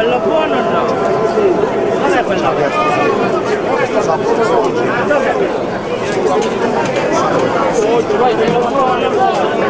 quello buono o no? Non è quello buono. Dove? Oggi, quello buono.